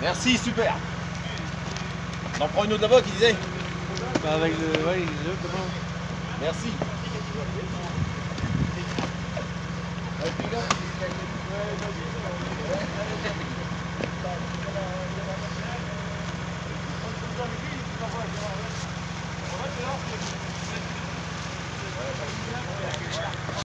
Merci, super. On en prend une autre là-bas qui disait? Bah avec le. Ouais, là, comment? Merci.